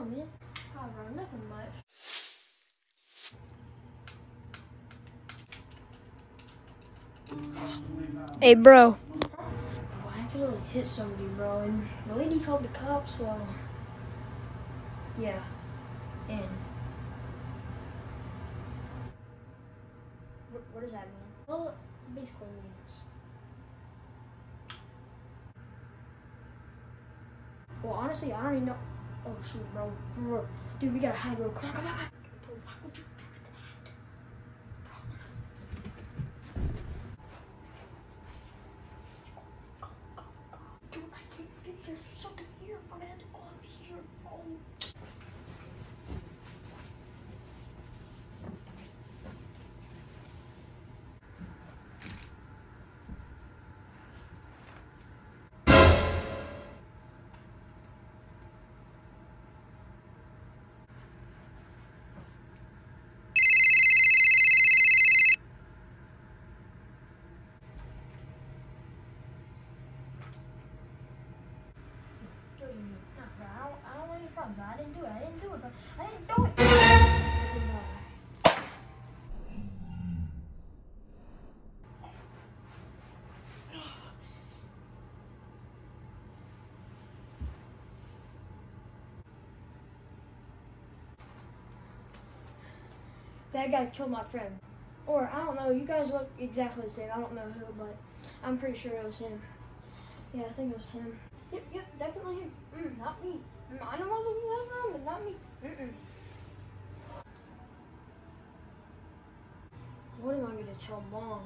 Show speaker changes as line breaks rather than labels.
Oh man, I run nothing much.
Hey, bro.
Oh, I accidentally hit somebody, bro, and the lady called the cops, so yeah, and what, what does that mean? Well, it basically means. Well, honestly, I don't even know. Oh shoot, bro, dude, we gotta hide, bro. Come on, come on, come on. Bro, why would you do that? Dude, I can't get here. There's something here. I'm gonna have to go up here. Oh. That guy killed my friend. Or, I don't know, you guys look exactly the same. I don't know who, but I'm pretty sure it was him. Yeah, I think it was him. Yep, yep, definitely him. Mm, not me. Mm, I know what was wrong, but not me. Mm-mm. What am I gonna tell mom?